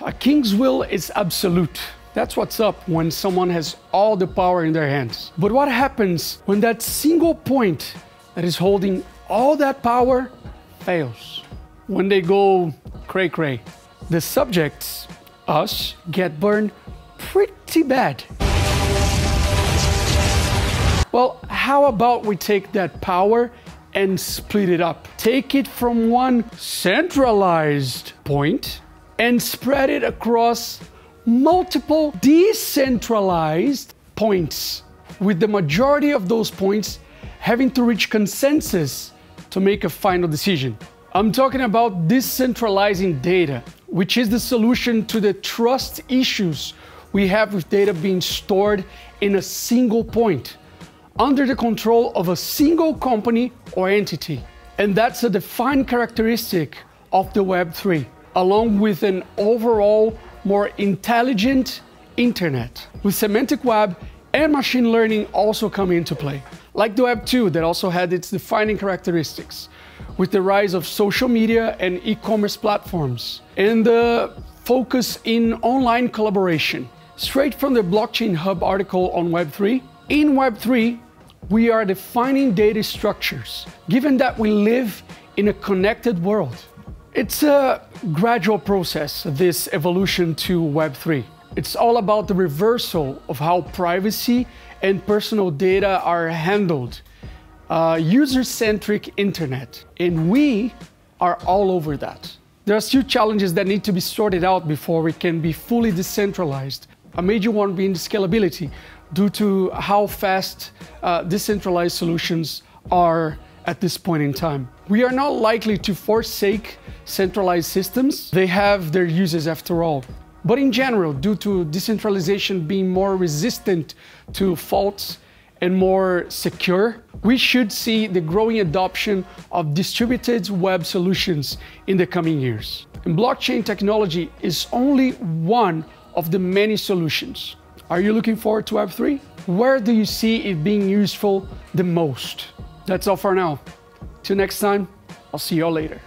A king's will is absolute. That's what's up when someone has all the power in their hands. But what happens when that single point that is holding all that power fails? When they go cray cray, the subjects, us, get burned pretty bad. Well, how about we take that power and split it up? Take it from one centralized point and spread it across multiple decentralized points, with the majority of those points having to reach consensus to make a final decision. I'm talking about decentralizing data, which is the solution to the trust issues we have with data being stored in a single point under the control of a single company or entity. And that's a defined characteristic of the Web3, along with an overall more intelligent internet, with semantic web and machine learning also come into play. Like the Web 2 that also had its defining characteristics, with the rise of social media and e-commerce platforms, and the focus in online collaboration. Straight from the Blockchain Hub article on Web3, in Web3, we are defining data structures, given that we live in a connected world. It's a gradual process, this evolution to Web3. It's all about the reversal of how privacy and personal data are handled. Uh, user-centric internet. And we are all over that. There are still challenges that need to be sorted out before we can be fully decentralized. A major one being scalability due to how fast uh, decentralized solutions are at this point in time. We are not likely to forsake centralized systems. They have their uses after all. But in general, due to decentralization being more resistant to faults and more secure, we should see the growing adoption of distributed web solutions in the coming years. And blockchain technology is only one of the many solutions. Are you looking forward to Web3? Where do you see it being useful the most? That's all for now. Till next time, I'll see you all later.